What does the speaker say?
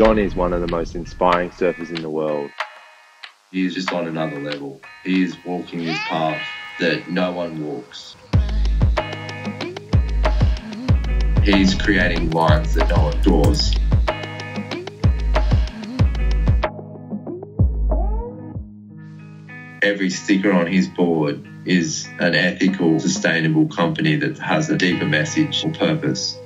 John is one of the most inspiring surfers in the world. He is just on another level. He is walking his path that no one walks. He's creating lines that no one draws. Every sticker on his board is an ethical, sustainable company that has a deeper message or purpose.